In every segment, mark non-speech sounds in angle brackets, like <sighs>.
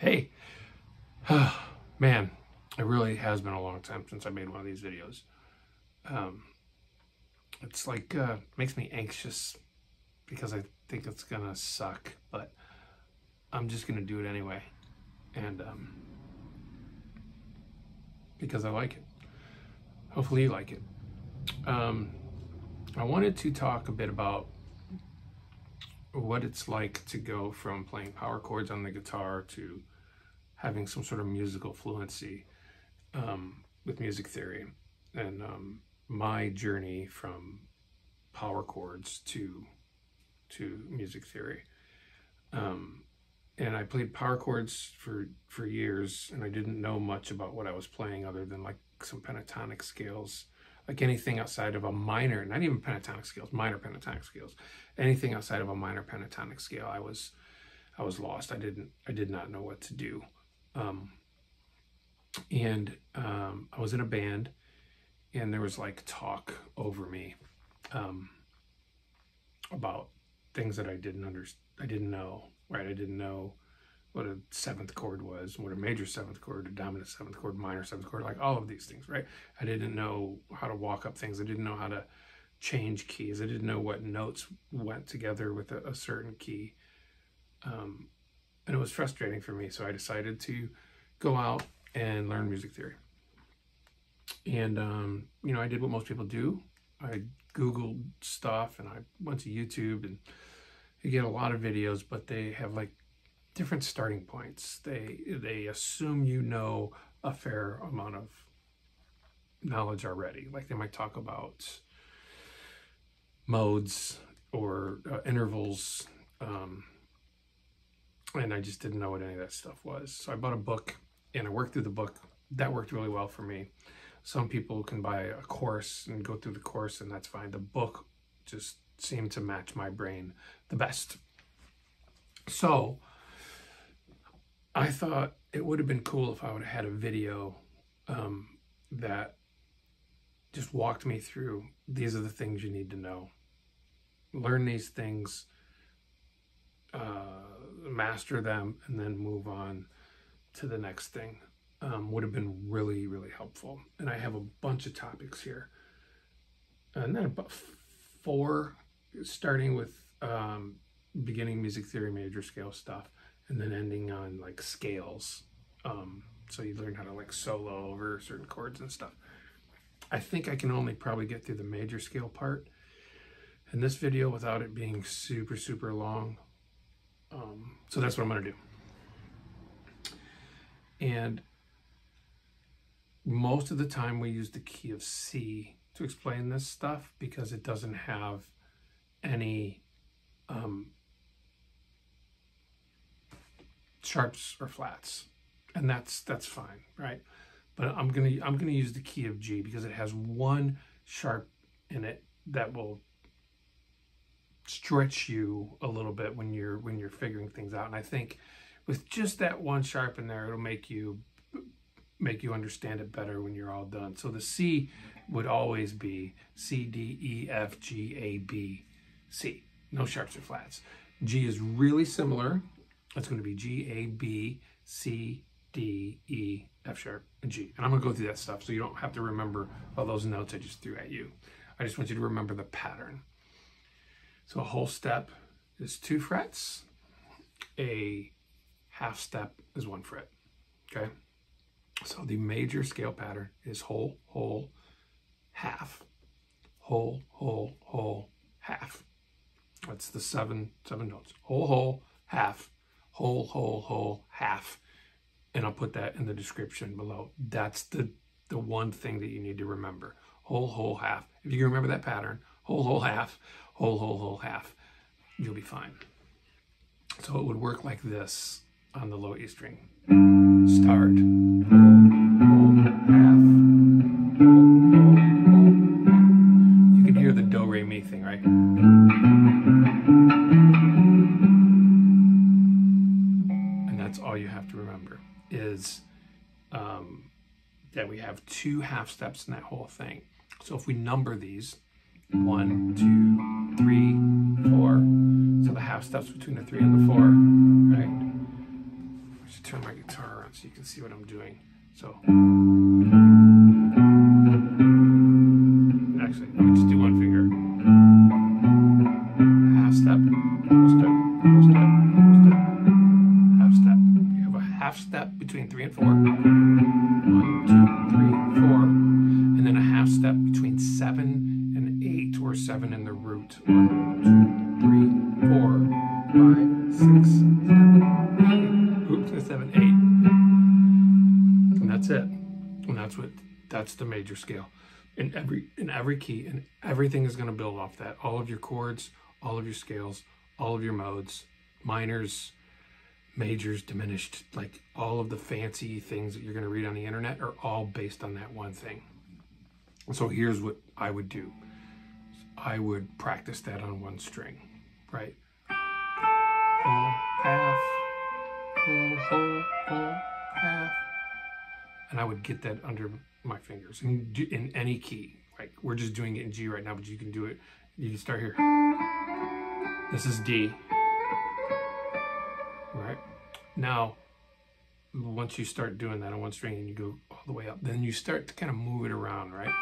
Hey, <sighs> man, it really has been a long time since I made one of these videos. Um, it's like, uh, makes me anxious because I think it's gonna suck, but I'm just gonna do it anyway. And, um, because I like it. Hopefully you like it. Um, I wanted to talk a bit about what it's like to go from playing power chords on the guitar to having some sort of musical fluency um, with music theory and um, my journey from power chords to to music theory um, and I played power chords for for years and I didn't know much about what I was playing other than like some pentatonic scales like anything outside of a minor, not even pentatonic scales, minor pentatonic scales, anything outside of a minor pentatonic scale, I was, I was lost. I didn't, I did not know what to do. Um, and um, I was in a band, and there was like talk over me um, about things that I didn't understand. I didn't know. Right, I didn't know what a seventh chord was, what a major seventh chord, a dominant seventh chord, minor seventh chord, like all of these things, right? I didn't know how to walk up things. I didn't know how to change keys. I didn't know what notes went together with a, a certain key. Um, and it was frustrating for me. So I decided to go out and learn music theory. And, um, you know, I did what most people do. I Googled stuff and I went to YouTube and you get a lot of videos, but they have like different starting points. They they assume you know a fair amount of knowledge already. Like they might talk about modes or uh, intervals, um, and I just didn't know what any of that stuff was. So I bought a book and I worked through the book. That worked really well for me. Some people can buy a course and go through the course, and that's fine. The book just seemed to match my brain the best. So I thought it would have been cool if I would have had a video um, that just walked me through these are the things you need to know. Learn these things, uh, master them, and then move on to the next thing. Um, would have been really, really helpful. And I have a bunch of topics here. And then about four, starting with um, beginning music theory major scale stuff and then ending on like scales. Um, so you learn how to like solo over certain chords and stuff. I think I can only probably get through the major scale part in this video without it being super, super long. Um, so that's what I'm going to do. And most of the time we use the key of C to explain this stuff because it doesn't have any um, sharps or flats, and that's that's fine, right? But I'm gonna I'm gonna use the key of G because it has one sharp in it that will stretch you a little bit when you're when you're figuring things out. And I think with just that one sharp in there, it'll make you make you understand it better when you're all done. So the C would always be C, D, E, F, G, A, B, C. No sharps or flats. G is really similar that's going to be G, A, B, C, D, E, F sharp, and G. And I'm going to go through that stuff so you don't have to remember all those notes I just threw at you. I just want you to remember the pattern. So a whole step is two frets. A half step is one fret. Okay? So the major scale pattern is whole, whole, half. Whole, whole, whole, half. That's the seven, seven notes. Whole, whole, half, whole, whole, whole, half. And I'll put that in the description below. That's the, the one thing that you need to remember. Whole, whole, half. If you can remember that pattern, whole, whole, half, whole, whole, whole, half, you'll be fine. So it would work like this on the low E string. hard. half, You can hear the do re mi thing, right? And that's all you have to remember is um, that we have two half steps in that whole thing. So if we number these, one, two, three, four. So the half steps between the three and the four, right? I should turn my guitar around so you can see what I'm doing. So, actually, let me just do one finger. Half step, full step, half step. You have a half step between three and four. Seven in the root. One, two, three, four, five, six, seven, eight. Oops, seven, eight. And that's it. And that's what that's the major scale. In every in every key, and everything is going to build off that. All of your chords, all of your scales, all of your modes, minors, majors, diminished, like all of the fancy things that you're going to read on the internet are all based on that one thing. So here's what I would do. I would practice that on one string, right? Whole, half, whole, whole, half. And I would get that under my fingers in, in any key. Like we're just doing it in G right now, but you can do it. You can start here. This is D. Right? Now, once you start doing that on one string and you go all the way up, then you start to kind of move it around? Right?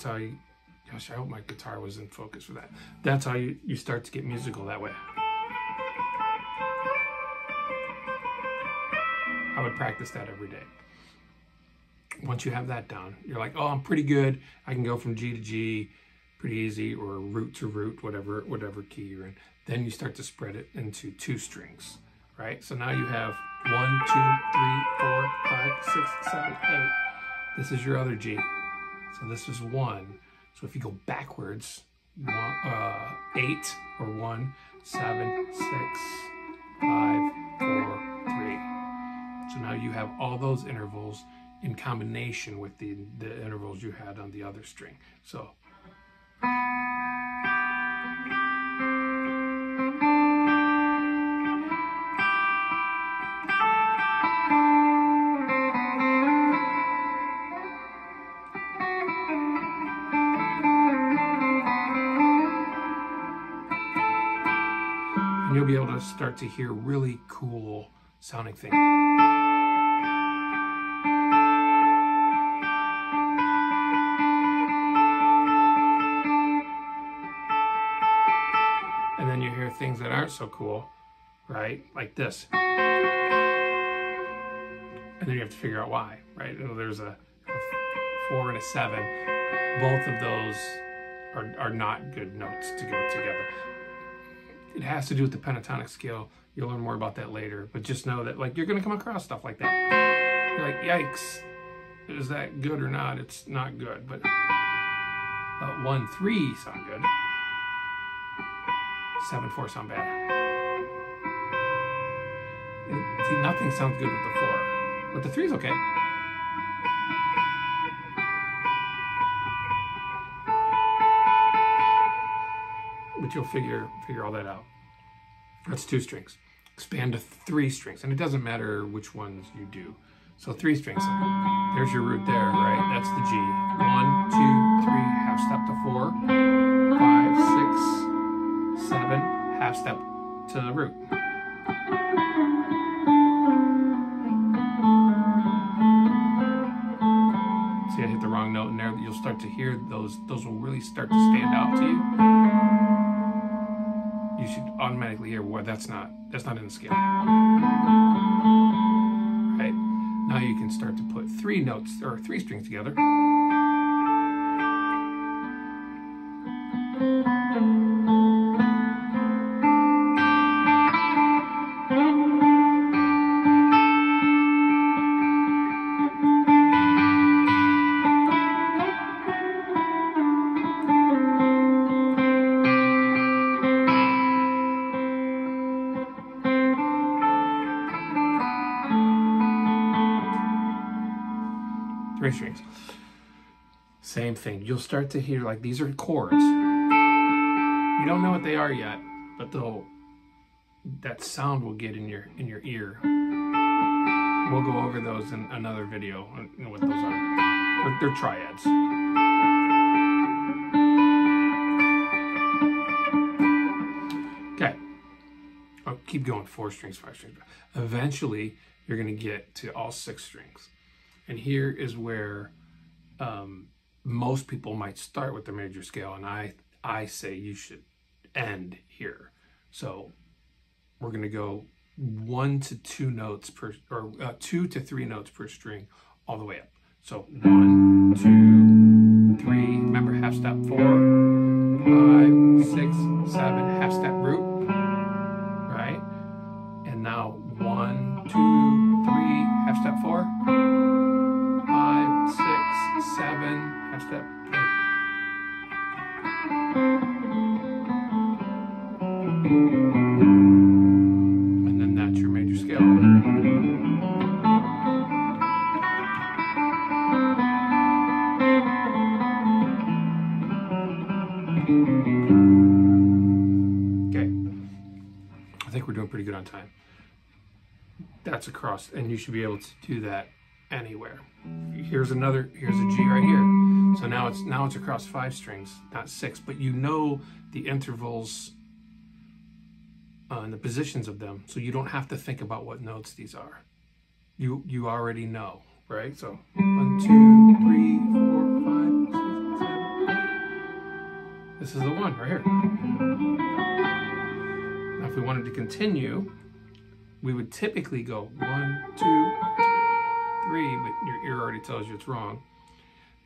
That's how you, gosh, I hope my guitar was in focus for that. That's how you, you start to get musical that way. I would practice that every day. Once you have that down, you're like, oh, I'm pretty good. I can go from G to G pretty easy or root to root, whatever, whatever key you're in. Then you start to spread it into two strings, right? So now you have one, two, three, four, five, six, seven, eight. This is your other G. So this is one. So if you go backwards, one, uh, eight or one, seven, six, five, four, three. So now you have all those intervals in combination with the, the intervals you had on the other string. So start to hear really cool sounding things. And then you hear things that aren't so cool, right? Like this. And then you have to figure out why, right? You know, there's a, a four and a seven. Both of those are, are not good notes to go together. It has to do with the pentatonic scale. You'll learn more about that later, but just know that like you're gonna come across stuff like that. You're like, yikes, is that good or not? It's not good, but uh, one, three sound good. Seven, four sound bad. And, see, nothing sounds good with the four, but the three's okay. But you'll figure figure all that out. That's two strings. Expand to three strings, and it doesn't matter which ones you do. So three strings. There's your root there, right? That's the G. One, two, three, half step to four, five, six, seven, half step to the root. See, I hit the wrong note in there. You'll start to hear those. Those will really start to stand out to you you should automatically hear well that's not that's not in the scale. Right? Now you can start to put three notes or three strings together three strings. Same thing. You'll start to hear like these are chords. You don't know what they are yet, but they'll that sound will get in your in your ear. We'll go over those in another video and what those are. They're, they're triads. Okay. I'll keep going. Four strings, five strings. Eventually, you're going to get to all six strings. And here is where um, most people might start with the major scale, and I I say you should end here. So we're going to go one to two notes per, or uh, two to three notes per string all the way up. So one, two, three, remember half step four, five, six, seven, half step root, pretty good on time. That's across, and you should be able to do that anywhere. Here's another, here's a G right here. So now it's now it's across five strings, not six, but you know the intervals uh, and the positions of them, so you don't have to think about what notes these are. You you already know, right? So one, two, three, four, This is the one right here Now, if we wanted to continue, we would typically go one, two, three, but your ear already tells you it's wrong.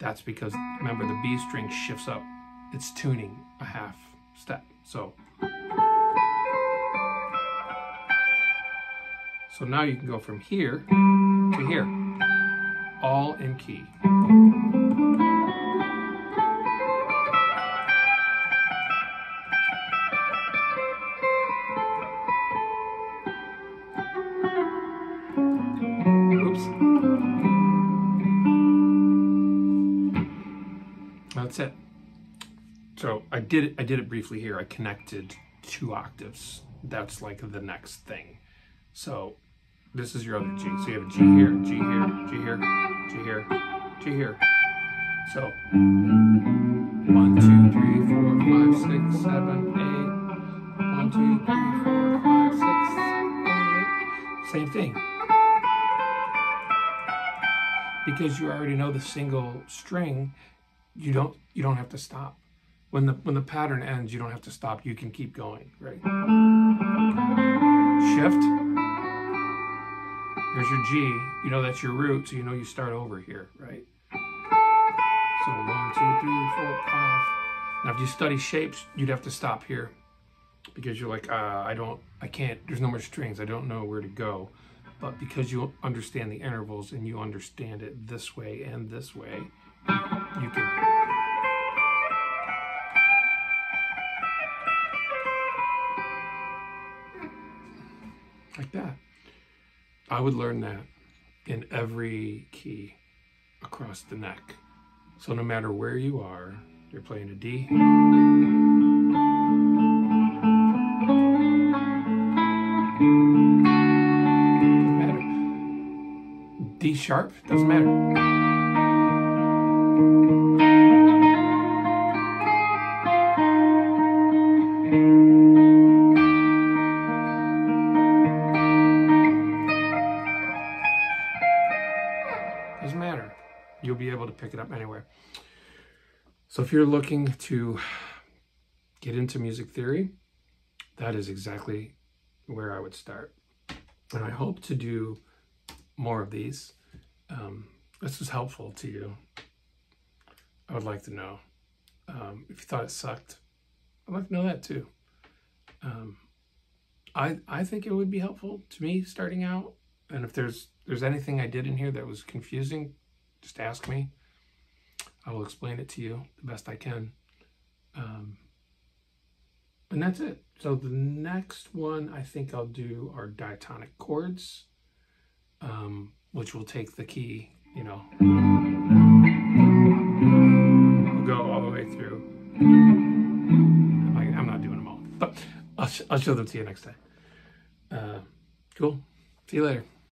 That's because, remember, the B string shifts up. It's tuning a half step. So, so now you can go from here to here, all in key. That's it. So I did it, I did it briefly here. I connected two octaves. That's like the next thing. So this is your other G. So you have a G here, G here, G here, G here, G here. So one, two, three, four, five, six, seven, eight. One, two, three, four, five, six, eight. Same thing. Because you already know the single string, you don't you don't have to stop. When the when the pattern ends, you don't have to stop. You can keep going, right? Shift. There's your G. You know that's your root, so you know you start over here, right? So one, two, three, four, five. Now, if you study shapes, you'd have to stop here because you're like, uh, I don't, I can't. There's no more strings. I don't know where to go. But because you understand the intervals and you understand it this way and this way, you can like that. I would learn that in every key across the neck. So no matter where you are, you're playing a D. Doesn't matter. D sharp, doesn't matter. Pick it up anywhere. So if you're looking to get into music theory, that is exactly where I would start. And I hope to do more of these. Um, this was helpful to you. I would like to know. Um, if you thought it sucked, I'd like to know that too. Um, I I think it would be helpful to me starting out. And if there's there's anything I did in here that was confusing, just ask me. I will explain it to you the best I can. Um, and that's it. So the next one I think I'll do are diatonic chords, um, which will take the key, you know. Through. I'm not doing them all, but I'll, sh- I'll show them to you next time. Uh, cool. See you later.